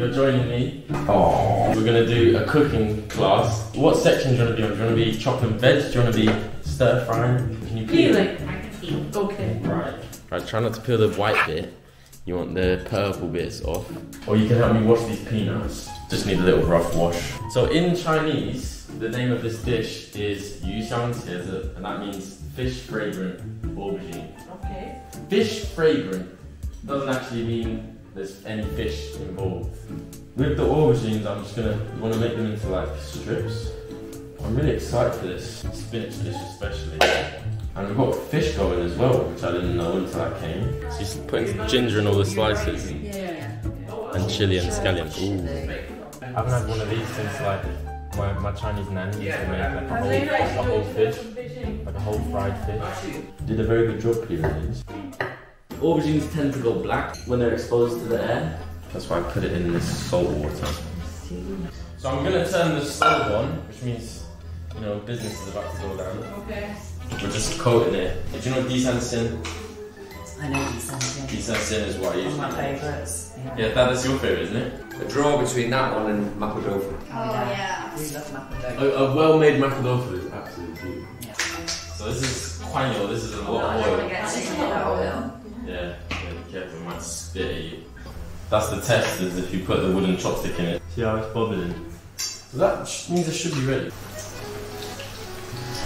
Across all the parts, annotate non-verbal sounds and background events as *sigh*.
you're joining me. Oh. We're gonna do a cooking class. What section do you wanna be on? Do you wanna be chopping veg? Do you wanna be stir frying? Can you peel? Peeling. I can peel. Okay. Right. Right, try not to peel the white bit. You want the purple bits off. Or you can help me wash these peanuts. Just need a little rough wash. So in Chinese, the name of this dish is yu xiang qiezi, and that means fish fragrant aubergine. Okay. Fish fragrant doesn't actually mean there's any fish involved. With the aubergines, I'm just gonna want to make them into like strips. I'm really excited for this spinach dish, especially. And we've got fish going as well, which I didn't know until I came. So she's putting ginger in all the slices Yeah. and chili and scallions. Ooh. I haven't had one of these since like my, my Chinese nanny used to make like a whole, a whole fish, like a whole fried fish. Did a very good job peeling these. Aubergines tend to go black when they're exposed to the air. That's why I put it in this salt water. So I'm gonna turn the stove on, which means you know business is about to go down. Okay. We're just coating it. Do you know Disansin? I know you sound good. Disansin is what I One of my use. favourites. Yeah. Yeah, that is your favourite, isn't it? A draw between that one and Mapo Tofu. Oh, oh yeah. We love macaroni. A, a well-made macadofu is absolutely beautiful. Yeah. So this is quaño, this is a lot of don't want to oil. get sick of oil. Yeah, really careful, might spit at you. That's the test, is if you put the wooden chopstick in it. See how it's bobbling? That means it should be ready.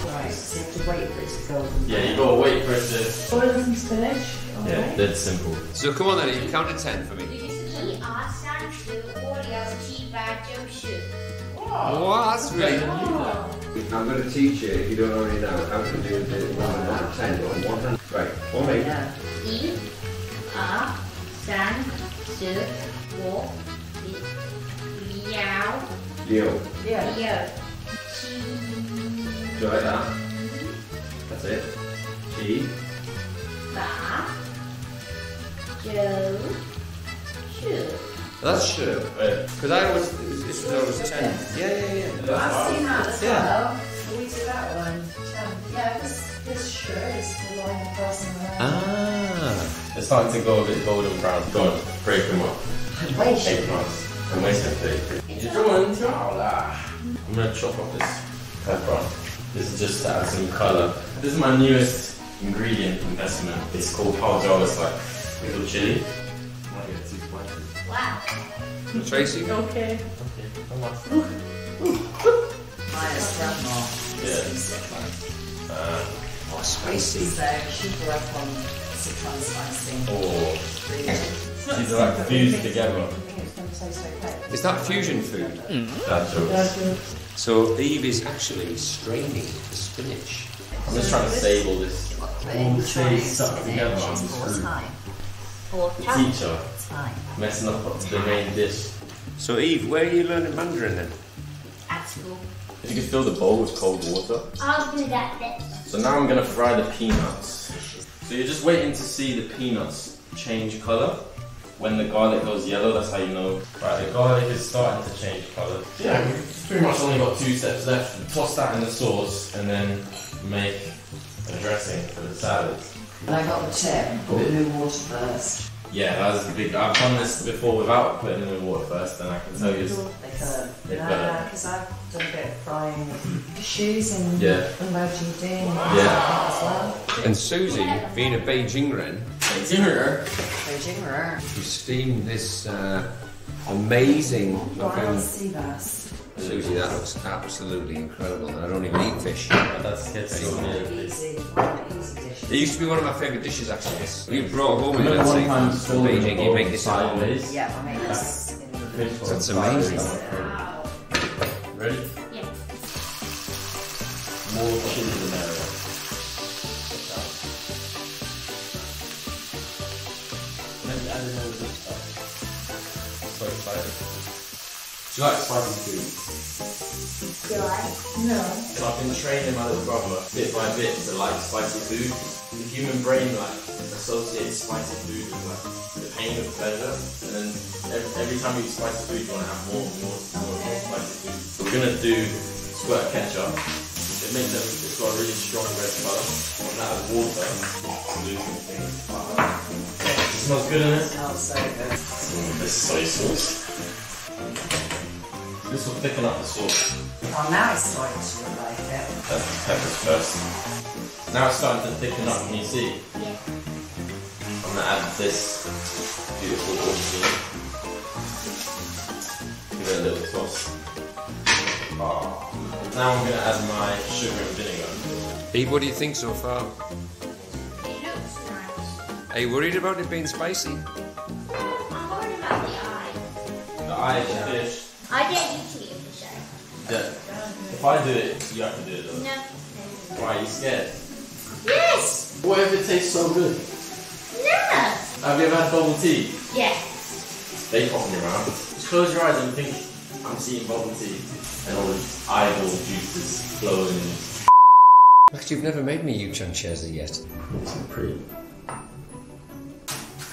Right, so you have to wait for it to go. Yeah, you gotta wait for it to. Boil some spinach. Yeah, that's simple. So come on then, you count to ten for me. Oh, that's really. Oh. I'm going to teach you, if you don't already know, how to do the one and one ten on one hand. Right, one eight. Yeah. 一、二、三、四、五、六、 Deal. Yeah. 六、七、 Do you like that? That's it. G. 八、九、十。 That's true. Because I was, this was when I was 10. Yeah, yeah, yeah. But I've seen that as well. Yeah. We did that one. Yeah, this, this shirt is lying across and around. Ah. It's starting to go a bit golden brown. Go God, break them up. Waste. Eight months. I'm wasting 33. You're doing I'm going to chop up this pepper. This is just to add some colour. This is my newest ingredient investment. It's called pao it's like little chili. Might get too spicy. 哇，Tracy? Okay. Okay, come on. Maya's grandma. Yeah. Uh, Oh, spicy. She's uh, she grew up on Sichuan spicy. oh, these are like fused together. It's going to taste okay. Is that fusion food? That's jokes. So Eve is actually straining the spinach. I'm just trying to save all this. All the taste stuck together. I'm It's four screwed. time. four The teacher Time. messing up the main dish. So Eve, where are you learning Mandarin then? at school. If you could fill the bowl with cold water. I'll do that then. So now I'm gonna fry the peanuts. So you're just waiting to see the peanuts change color. When the garlic goes yellow, that's how you know. Right, the garlic is starting to change color. Yeah, we've pretty much only got two steps left. Toss that in the sauce and then make a dressing for the salad. And I got the tip. Put them in water first. Yeah, that was a big. I've done this before without putting them in water first, and I can tell you. It's, They curd. They Nah, curd. because I've done a bit of frying with shoes and Yeah. emoji doing Yeah. as well. And Susie, being a Beijing Ren, dinner. Beijing rare. who steamed this uh, amazing Wild looking. sea bass. Susie, that looks absolutely incredible. and I don't even eat fish. Oh, that's gets so near. Easy, easy dish. It used to be one of my favourite dishes actually. This. You brought home with Remember let's say from Beijing, you make this at home. Yeah, I mean, this in the Fish bowl That's amazing. sideways. Ready? Yeah. More chili than merrier. Maybe add in all the good stuff. So excited. Do you like spicy food? Do I? No. So I've been training my little brother bit by bit to like spicy food. The human brain like associates spicy food with like the pain of pleasure, and then every, every time you eat spicy food, you want to have more, and more, and more, and more spicy food. So we're gonna do squirt ketchup. It makes it, it's got a really strong red color. And that is water. It smells good in it. smells so good. This soy sauce. This will thicken up the sauce. Oh, now it's starting to look like it. That's the peppers first. Now it's starting to thicken up. Can you see? Yeah. I'm gonna add this beautiful aubergine. Give it a little toss. Oh. Now I'm gonna add my sugar and vinegar. Eve, what do you think so far? It looks nice. Are you worried about it being spicy? I'm worried about the eye. The eye of the fish. I don't need to eat a fish eye. Yeah. If I do it, you have to do it though. No. Why are you scared? Yes! What if it tastes so good? No! Have you ever had bubble tea? Yes. They pop in your mouth. Just close your eyes and think I'm seeing bubble tea and all the eyeball juices flowing. Actually, you've never made me yu xiang qiezi yet. It's pretty.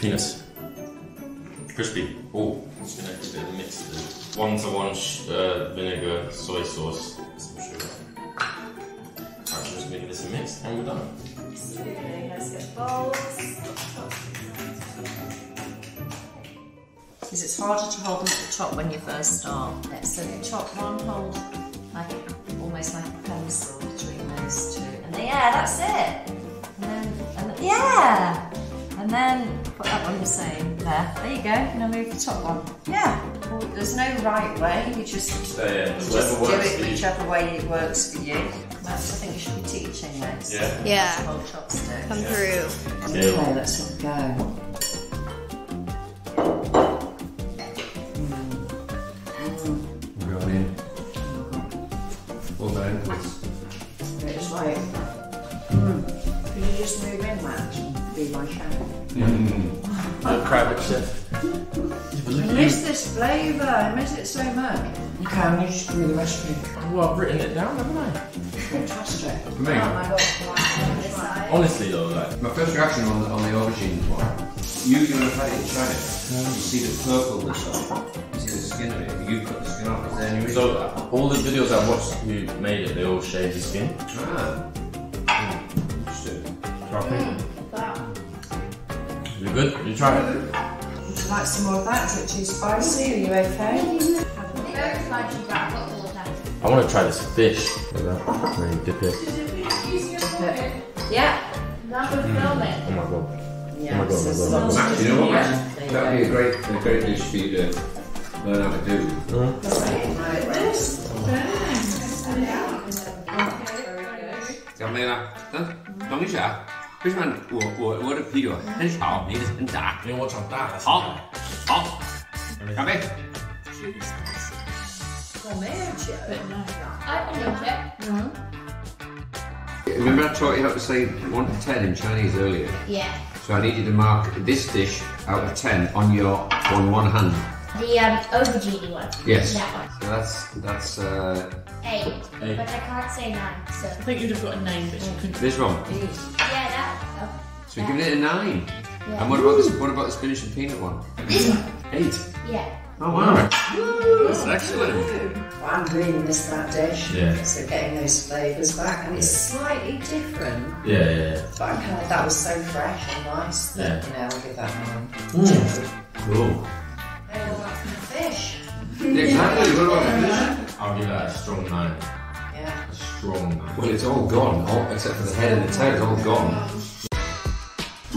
Penis. Crispy. Oh, just gonna give it a mix. of One to one sh- uh, vinegar, soy sauce, some sugar. I'm just gonna give this a mix and we're done. Let's get bowls. Because it's harder to hold them at the top when you first start. So the top one, hold like almost like a pencil between those two. And then, yeah, that's it. And then, and then, yeah. And then put that one the same there. There you go. Now move the top one. Yeah. Well, there's no right way. You just So yeah, you just whatever do works it whichever way it works for you. That's I think you should be teaching this. Yeah. Yeah. Hold chopsticks. Come through. Yeah. Okay, let's go. Going in. Well done. It's like, mm. can you just move in, Matt, and be my chef? The private chef. I miss this flavour. I miss it so much. Okay, I'm going just give me the recipe. Well, I've written it down, haven't I? Fantastic. For me, Oh my god. Honestly though, like, my first reaction on the, on the aubergine one, usually when I've had it in China, you see the purpleness of it. You see the skin of it. You cut the skin off. Is there any reason? so uh, all the videos I watched who made it, they all shaved the skin. ah. Hmm. Interesting. Good? You try it. Would you like some more of that? Is it too spicy? Are you okay? I want to try this fish. Look at that. Let dip it. Yeah. That would. Oh my god. Yeah. Oh my god. Oh my god. Oh Matt, you know what? That'd be a great, a great dish for you to learn how to do. Mm. Cảm ơn bạn. Cảm. 为什么我我我的啤酒很少，你的很大？因为我长大了。好，好，干杯！ I believe it. Remember I taught you how to say 1 to 10 in Chinese earlier? Yeah. So I need you to mark this dish out of 10 on your on one hand. The um, aubergine one. Yes. That one. So that's that's uh, Eight. Eight. But I can't say nine, so. I think you'd have got a name, but you couldn't. this one. Yeah, that. Oh. So we're giving it a 9. Yeah. And what about this what about the spinach and peanut one? This *coughs* one. 8. Yeah. Oh wow. That's excellent. Well, I'm really miss that dish. Yeah. So getting those flavours back, and it's slightly different, Yeah, yeah, yeah. but I'm kind of that was so fresh and nice. That, Yeah. You know, I'll give that one. Hmm. Cool. Hey, what about the fish? Exactly. What about the fish? I'll give that a strong nine. Yeah. A strong nine. Well, it's all gone, all, except for the head and the tail. It's all gone.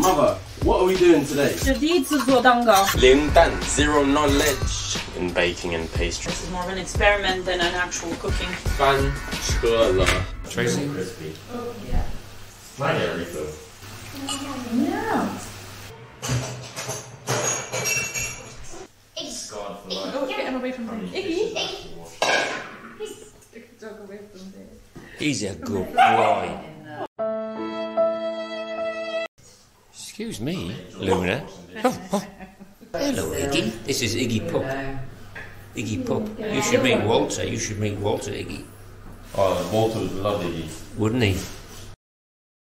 Mother, what are we doing today? 是第一次做蛋糕。零蛋 zero knowledge in baking and pastry. This is more of an experiment than an actual cooking. 翻车了 Tracy? crispy. Yeah. Can I get a refill? No. Iggy. God for life. Oh, get him away from me. Iggy. Iggy. He's a good boy. Excuse me, Luna. Oh, oh. Hello, Iggy. This is Iggy Pup. No. Iggy Pup. You should meet Walter. You should meet Walter, Iggy. Oh, Walter would love it. Wouldn't he?